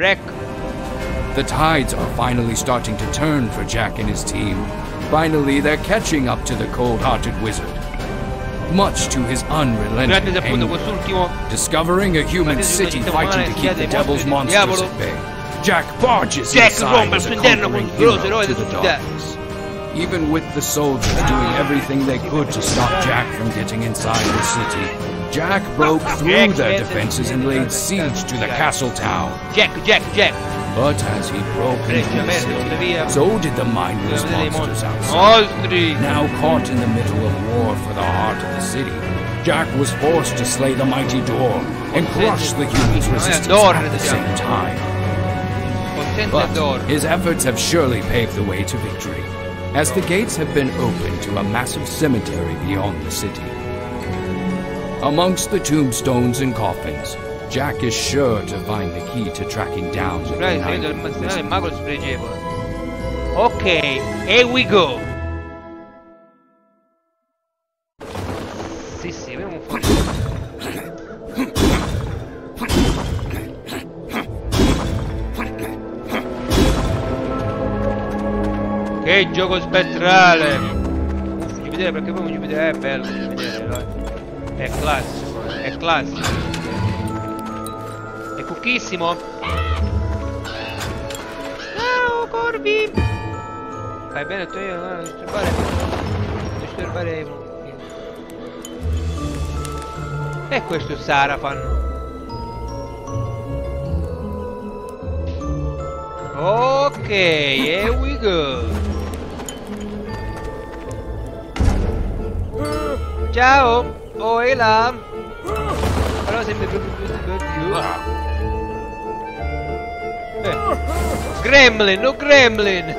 Break. The tides are finally starting to turn for Jack and his team. Finally, they're catching up to the cold-hearted wizard. Much to his unrelenting anger. Discovering a human city fighting to keep the devil's monsters at bay, Jack barges Jack inside as a conquering hero to the darkness. Even with the soldiers doing everything they could to stop Jack from getting inside the city, Jack broke through their defenses and laid siege to the castle town. Jack, Jack, Jack. But as he broke into the Freccia aperte, via. city, so did the mindless monsters outside. Now caught in the middle of war for the heart of the city, Jack was forced to slay the mighty door and crush the humans' resistance at the same time. But his efforts have surely paved the way to victory, as the gates have been opened to a massive cemetery beyond the city. Amongst the tombstones and coffins, Jack is sure to find the key to tracking down the Dai, sei del United il Wizards. mago spregevole. Ok, here we go. Sì, sì, vediamo un. Che gioco spettrale! Voglio vedere perché poi voglio vedere, è bello, voglio vedere, dai. È classico, è classico. È cucchissimo. Ciao Corvi! Fai bene tu io, non disturbare. Disturbare. E questo è Sarafan. Ok, here we go. Ciao! Là! Però sembra proprio così per più. Eh. Gremlin, no Gremlin!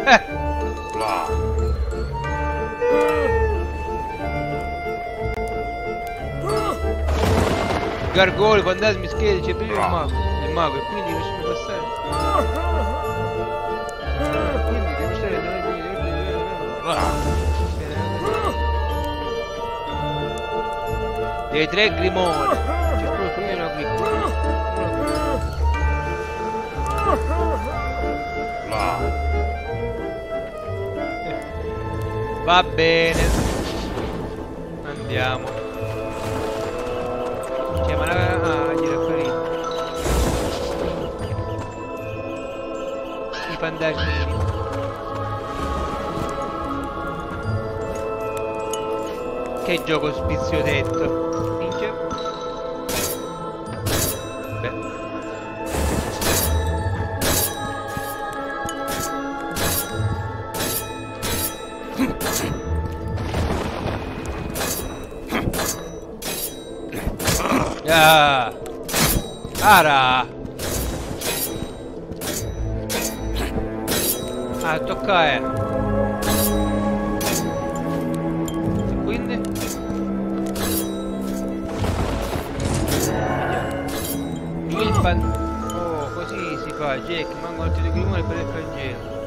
Gargoli, fantasmi, scheletri, c'è più il mago. Il mago, e quindi bisogna passare. Quindi devi stare Dei tre grimoni. Solo qui una qui. Va bene. Andiamo. Cioè, ma la... Ah. I fantasmini. Che gioco spiziotetto. Ah! Ara! Ah, tocca eh. E Quindi? Il pan... Oh, così si fa, Jack, manco altri due grimoni per il Vangelo.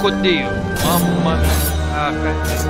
Porco dio! Mamma mia! Ah,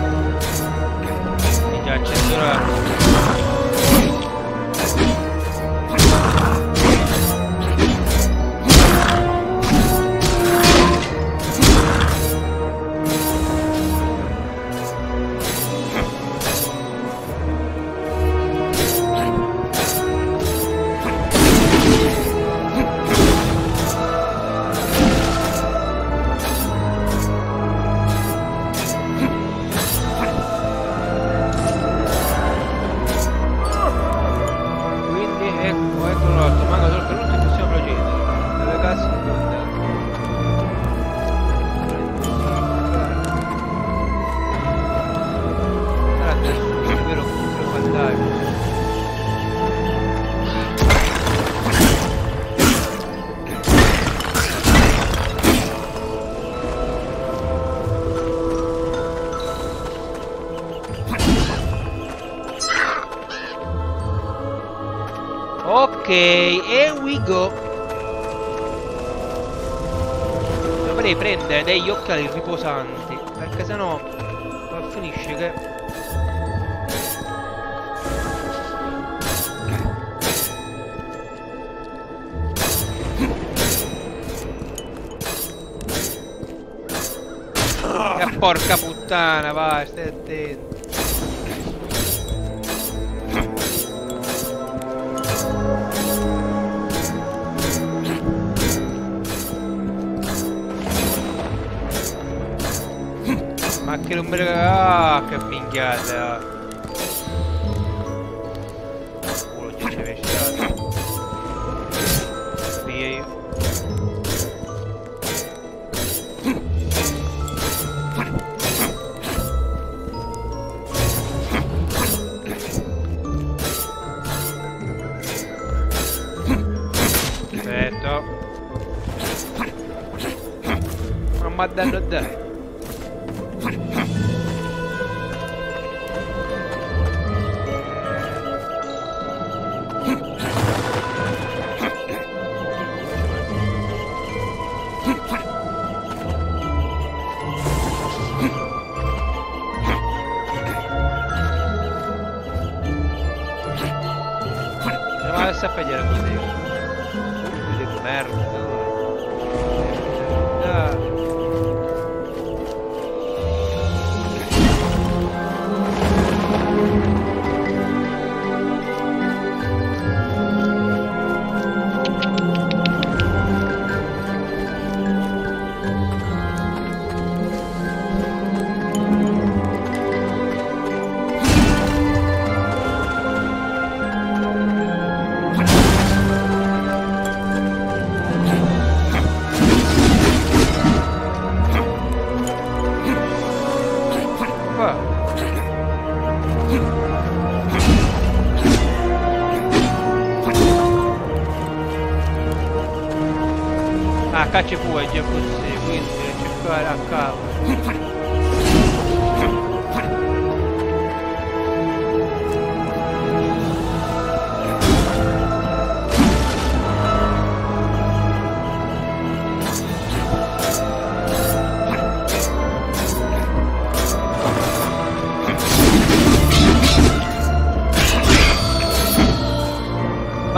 Dovrei prendere degli occhiali riposanti, perché sennò finisce che... Eh, porca puttana, vai, stai attento. Ma che non me lo... Ah, che minchiata! Culo ci c'è pescato. Via io. Perfetto. Mamma danno dai. Ma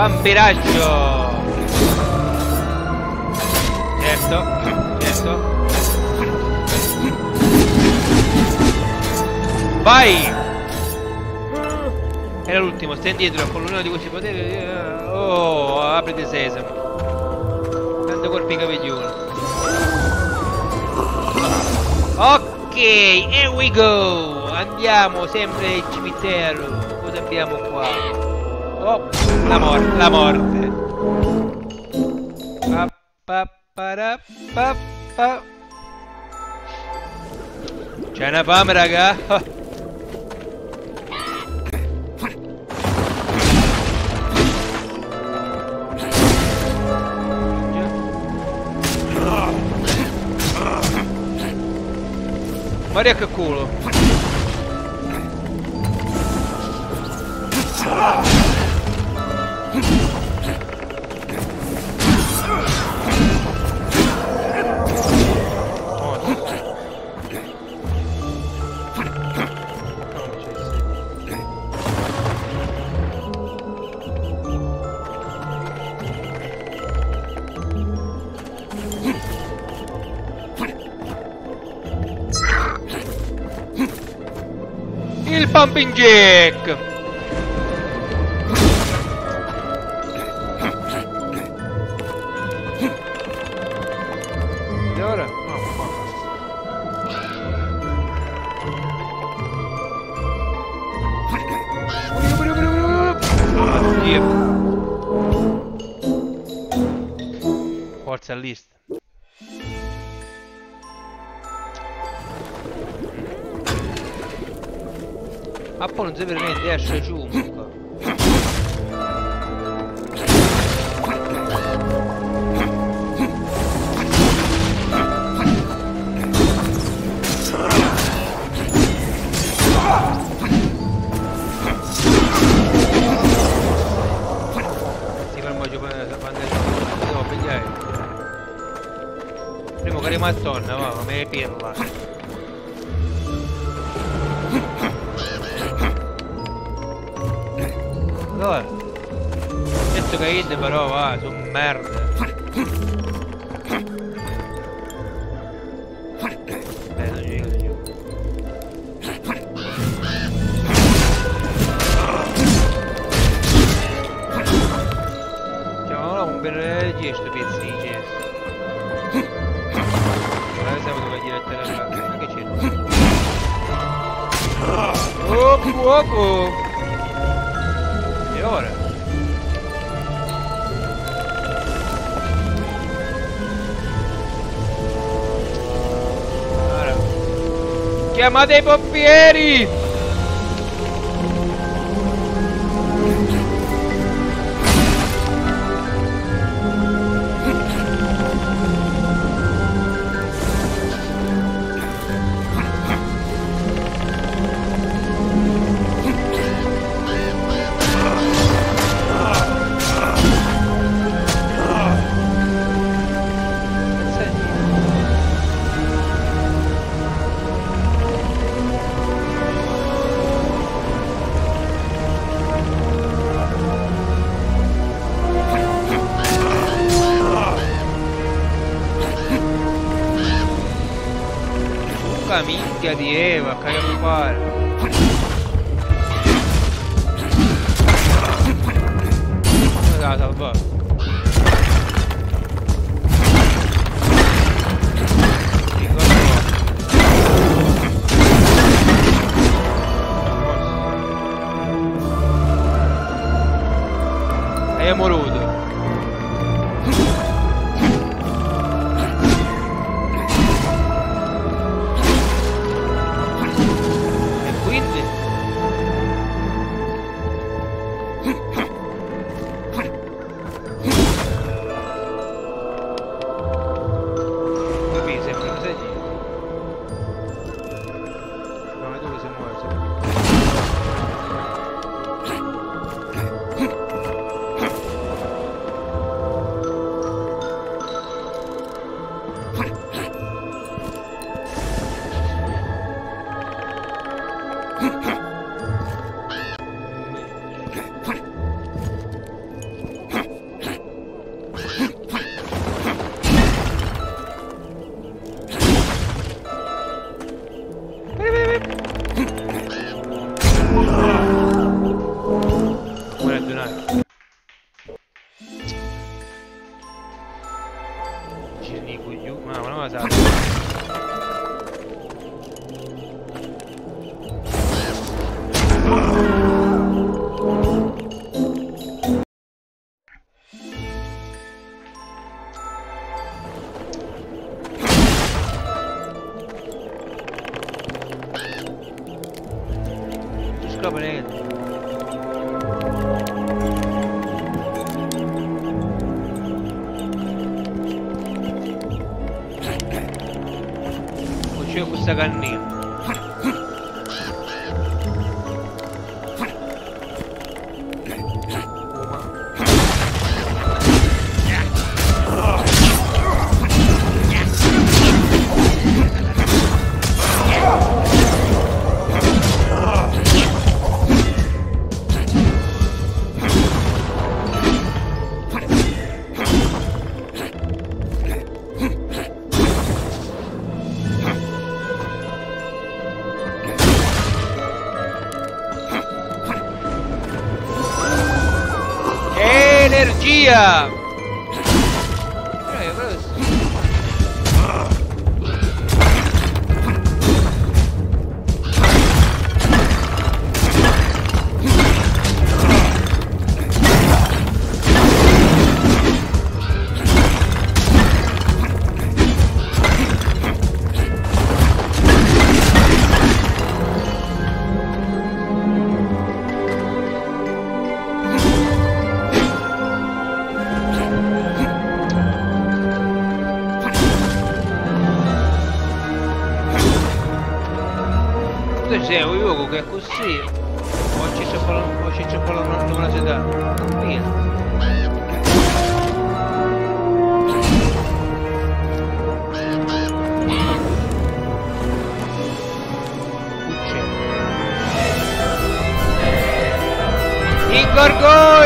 Vampiraggio! Certo, certo. Vai! Era l'ultimo, stai indietro con l'unione di questi poteri. Oh, apriti sesamo. Tanto colpi capiglione. Ok, here we go! Andiamo sempre al cimitero. Cosa abbiamo qua? Oh, la morte, la morte. Pa, pa, para, pa, pa. C'è una fame, raga. Maria che culo. Il pumping jack! E ora? No, qua. Oddio. Forza list. Ma poi non si permette di essere giù comunque. Primo che è rimasto, no, ma me pirla. Allora, detto che id però va, sono merda. Eh, non ci ci Cioè, ora un bel gesto pezzi di gesto. Ora siamo dove direttare là. Ma che c'è? Oh, fuoco! Chiamate i pompieri! E è così. Oggi c'è solo oggi c'è solo una nuova città. Via. Gorgon!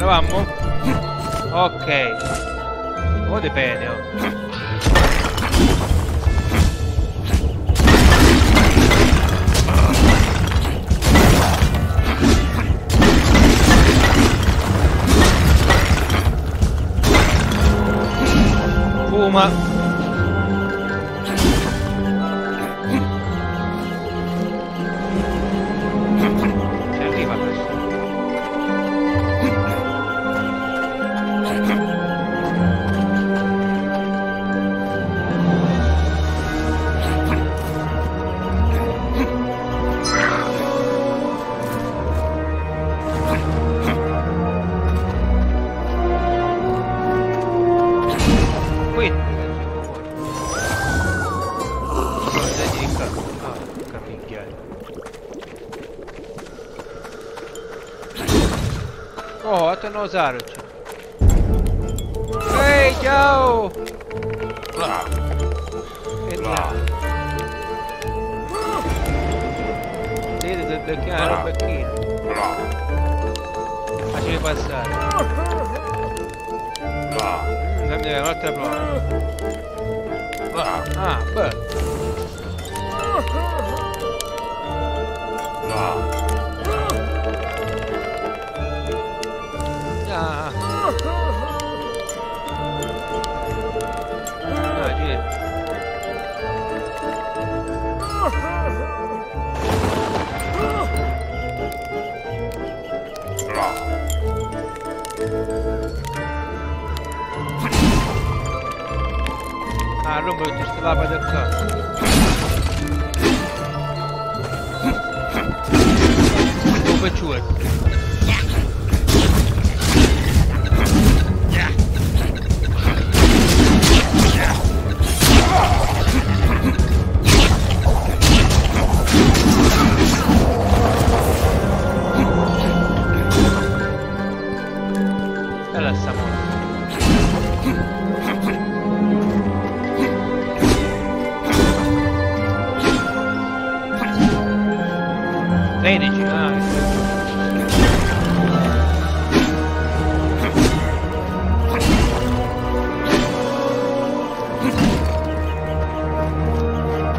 Provammo? Ok. Oh, dipende. Oh. Fuma. pohoteno záručí. Hej, Ei, Joe! Tira da, da cara para aqui. Acho que vai passar. Hum, vamos ver, outra bola. Ah, pô. Ah. Caramba, eu disse que lá vai dar pra cá. Opa, tchua.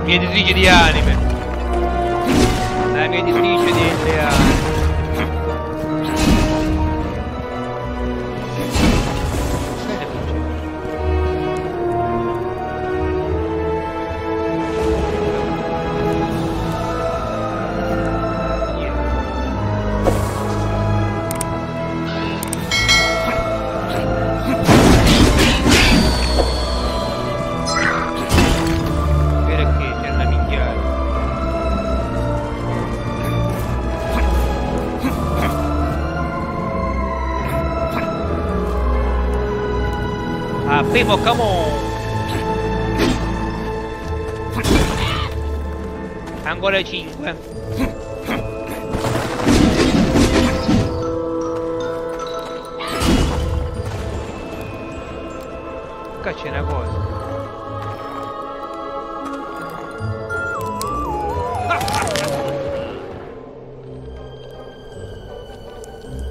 Mietitrice di anime. La mietitrice delle anime. Pemo, come on! Ancora 5. Qua c'è una cosa.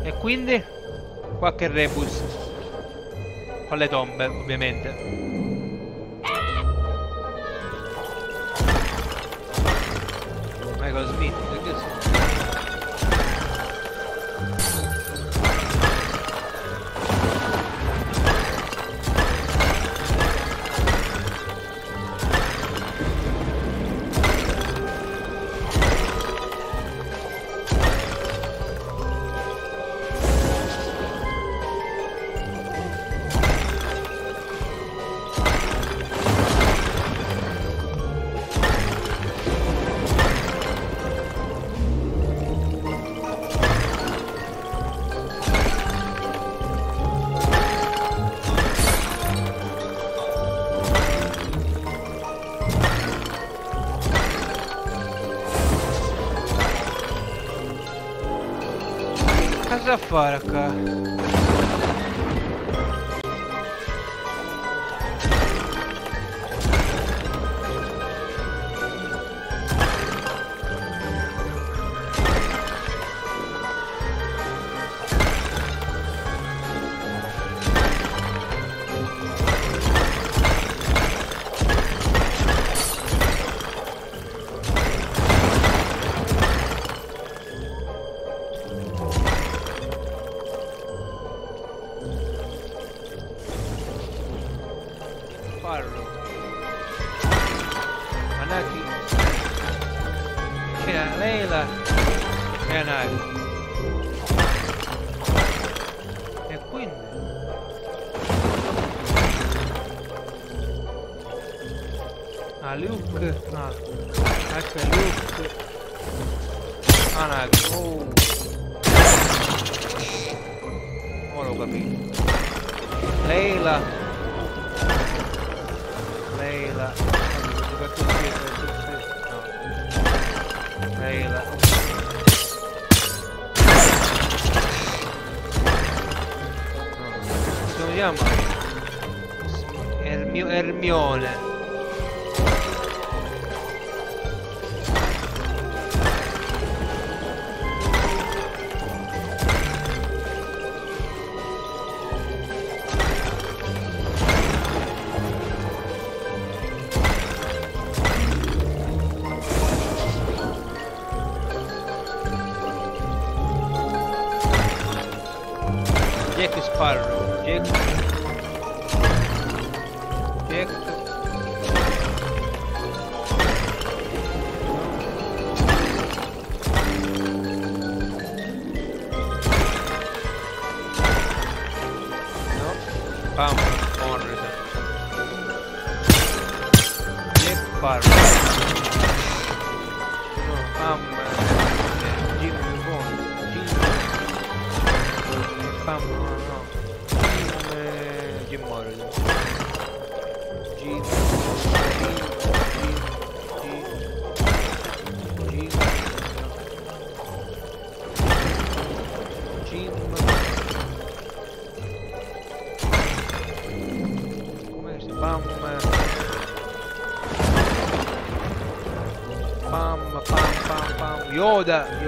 E quindi? Qualche rebus. Con le tombe, ovviamente. fora, cara. mio Ermione. hora, né? Começa, pam, pam, pam, pam, pam, Yoda.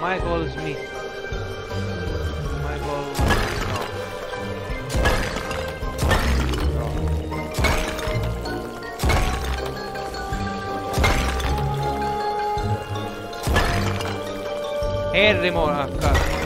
My goal is me. My goal is no. no. Hey, remora, uh, uh,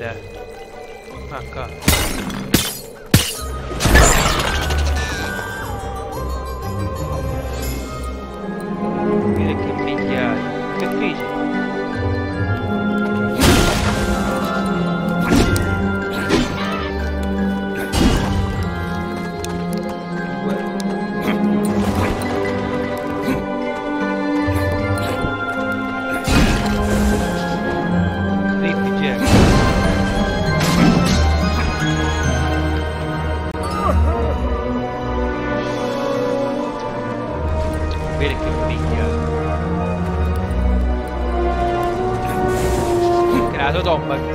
that dogma